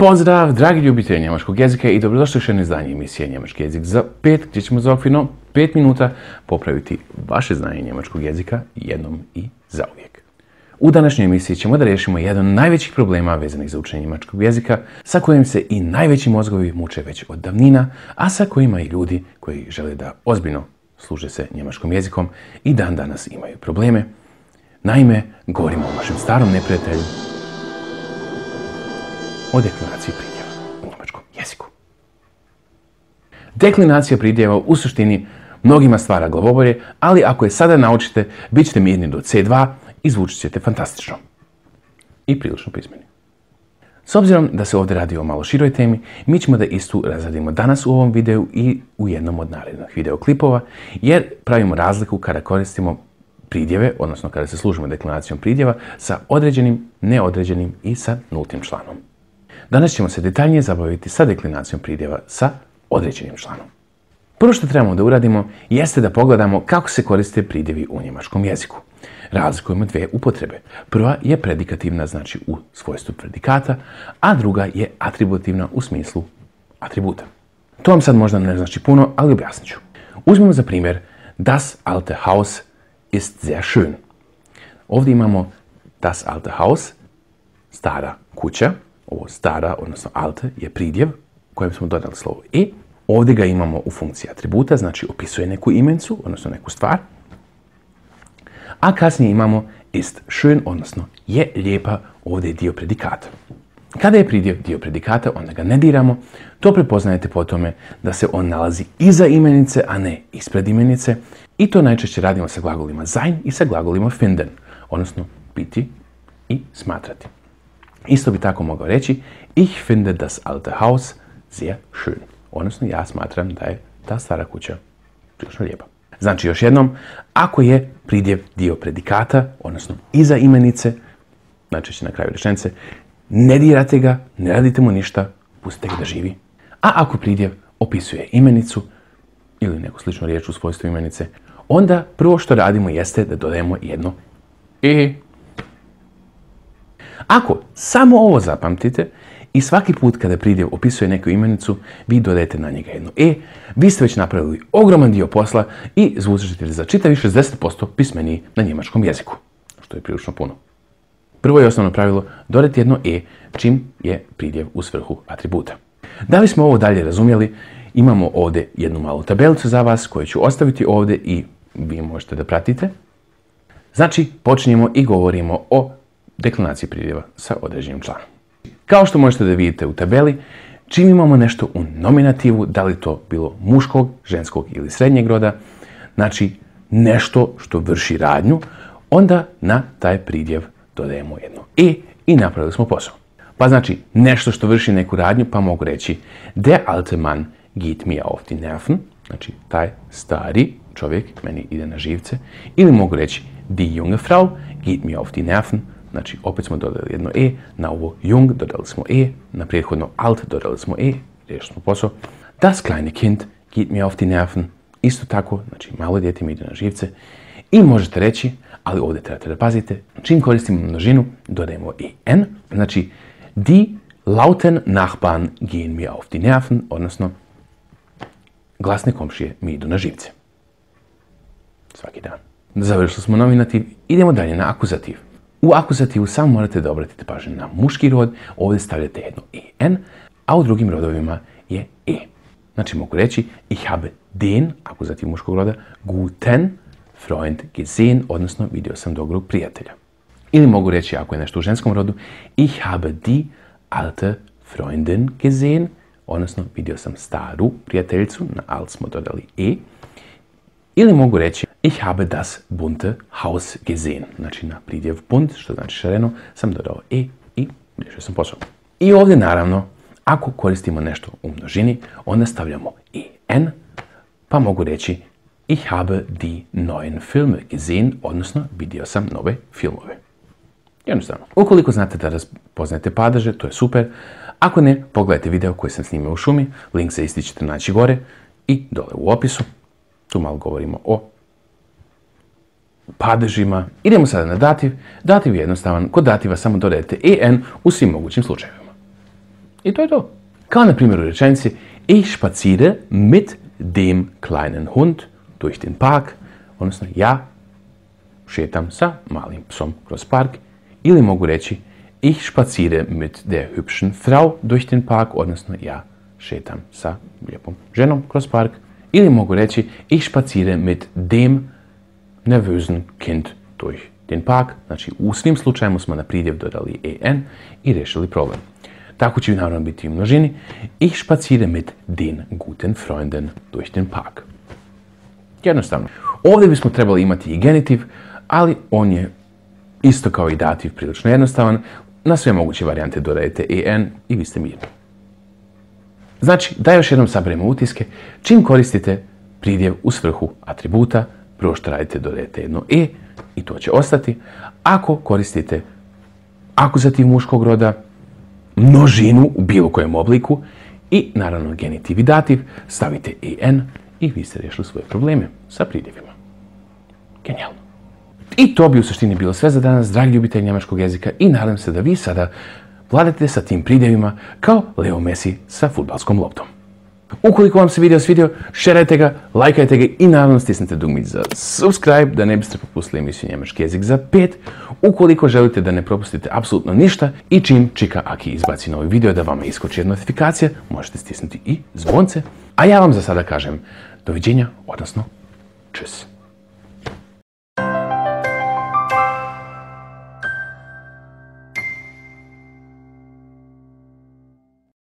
Pozdrav, dragi ljubitelji njemačkog jezika i dobrodošli u jedno izdanje emisije Njemački jezik za pet, gdje ćemo za okvirno pet minuta popraviti vaše znanje njemačkog jezika jednom i zauvijek. U današnjoj emisiji ćemo da riješimo jedan od najvećih problema vezanih za učenje njemačkog jezika, sa kojim se i najveći mozgovi muče već od davnina, a sa kojima i ljudi koji žele da ozbiljno služe se njemačkom jezikom i dan danas imaju probleme. Naime, govorimo o vašem starom neprijatelju, o deklinaciji pridjeva u njemačkom jeziku. Deklinacija pridjeva u suštini mnogima stvara glavobolje, ali ako je sada naučite, bit ćete mirni do C2 i zvučit ćete fantastično. I prilično pismeni. S obzirom da se ovdje radi o malo široj temi, mi ćemo da istu razradimo danas u ovom videu i u jednom od narednih videoklipova, jer pravimo razliku kada koristimo pridjeve, odnosno kada se služimo deklinacijom pridjeva, sa određenim, neodređenim i sa nultim članom. Danas ćemo se detaljnije zabaviti sa deklinacijom pridjeva sa određenim članom. Prvo što trebamo da uradimo jeste da pogledamo kako se koriste pridjevi u njemačkom jeziku. Razlikujemo dvije upotrebe. Prva je predikativna, znači u svojstvu predikata, a druga je atributivna u smislu atributa. To vam sad možda ne znači puno, ali objasnit ću. Uzmemo za primjer Das alte Haus ist sehr schön. Ovdje imamo Das alte Haus, stara kuća, ovo stara, odnosno alte, je pridjev kojem smo dodali slovo i. Ovdje ga imamo u funkciji atributa, znači opisuje neku imencu, odnosno neku stvar. A kasnije imamo ist schön, odnosno je lijepa, ovdje je dio predikata. Kada je pridjev dio predikata, onda ga ne diramo. To prepoznajete po tome da se on nalazi iza imenice, a ne ispred imenice. I to najčešće radimo sa glagolima sein i sa glagolima finden, odnosno biti i smatrati. Isto bi tako mogao reći Ich finde das alte Haus sehr schön. Odnosno, ja smatram da je ta stara kuća prilično lijepa. Znači, još jednom, ako je pridjev dio predikata, odnosno iza imenice, najčešće na kraju rečenice, ne dirate ga, ne radite mu ništa, pustite ga da živi. A ako pridjev opisuje imenicu ili neku sličnu riječ u svojstvu imenice, onda prvo što radimo jeste da dodajemo jedno i ako samo ovo zapamtite i svaki put kada pridjev opisuje neku imenicu, vi dodajete na njega jedno e, vi ste već napravili ogroman dio posla i zvučite za čitavi 60% pismeniji na njemačkom jeziku, što je prilično puno. Prvo je osnovno pravilo dodati jedno e čim je pridjev u svrhu atributa. Da li smo ovo dalje razumjeli, imamo ovdje jednu malu tabelicu za vas koju ću ostaviti ovdje i vi možete da pratite. Znači, počinjemo i govorimo o deklinaciji pridjeva sa određenim članom. Kao što možete da vidite u tabeli, čim imamo nešto u nominativu, da li to bilo muškog, ženskog ili srednjeg roda, znači nešto što vrši radnju, onda na taj pridjev dodajemo jedno e i napravili smo posao. Pa znači nešto što vrši neku radnju, pa mogu reći der alte Mann geht mir auf die Nerven, znači taj stari čovjek meni ide na živce, ili mogu reći die junge Frau geht mir auf die Nerven, Znači, opet smo dodali jedno e, na ovo jung dodali smo e, na prethodno alt dodali smo e, riješili smo posao. Das kleine Kind geht mir auf die Nerven. Isto tako, znači malo dijete mi ide na živce. I možete reći, ali ovdje trebate da pazite, čim koristimo množinu, dodajemo i n. Znači, die lauten Nachbarn gehen mir auf die Nerven, odnosno glasne komšije mi idu na živce. Svaki dan. Završili smo nominativ, idemo dalje na akuzativ. U akuzativu samo morate da obratite pažnju na muški rod, ovdje stavljate jedno en, a u drugim rodovima je e. Znači mogu reći ich habe den, akuzativ muškog roda, guten Freund gesehen, odnosno vidio sam dobrog prijatelja. Ili mogu reći ako je nešto u ženskom rodu, ich habe die alte Freundin gesehen, odnosno vidio sam staru prijateljicu, na alt smo dodali e. Ili mogu reći Ich habe das bunte Haus gesehen. Znači na pridjev bunt, što znači šareno, sam dodao e i riješio sam posao. I ovdje naravno, ako koristimo nešto u množini, onda stavljamo i n, pa mogu reći Ich habe die neuen Filme gesehen, odnosno vidio sam nove filmove. Jednostavno. Ukoliko znate da razpoznajete padeže, to je super. Ako ne, pogledajte video koji sam snimio u šumi, link se isti ćete naći gore i dole u opisu. Tu malo govorimo o padežima. Idemo sada na dativ. Dativ je jednostavan. Kod dativa samo dodajete en u svim mogućim slučajevima. I to je to. Kao na primjer u rečenici Ich spaziere mit dem kleinen Hund durch den Park, odnosno ja šetam sa malim psom kroz park. Ili mogu reći Ich spaziere mit der hübschen Frau durch den Park, odnosno ja šetam sa lijepom ženom kroz park. Ili mogu reći Ich spaziere mit dem nervösen Kind durch den Park. Znači u svim slučajima smo na pridjev dodali en i rešili problem. Tako će naravno biti u množini. Ich spaziere mit den guten Freunden durch den Park. Jednostavno. Ovdje bismo trebali imati i genitiv, ali on je isto kao i dativ prilično jednostavan. Na sve moguće varijante dodajete en i vi ste mirni. Znači, da još jednom saberemo utiske. Čim koristite pridjev u svrhu atributa, prvo što radite dodajete jedno e i to će ostati. Ako koristite akuzativ muškog roda, množinu u bilo kojem obliku i naravno genitiv i dativ, stavite en i vi ste riješili svoje probleme sa pridjevima. Genijalno. I to bi u suštini bilo sve za danas, dragi ljubitelji njemačkog jezika i nadam se da vi sada vladate sa tim pridjevima kao Leo Messi sa futbalskom loptom. Ukoliko vam se video svidio, šerajte ga, lajkajte ga i naravno stisnite dugmić za subscribe da ne biste propustili emisiju Njemački jezik za pet. Ukoliko želite da ne propustite apsolutno ništa i čim Čika Aki izbaci novi video da vama iskoči jedna notifikacija, možete stisnuti i zvonce. A ja vam za sada kažem doviđenja, odnosno čus.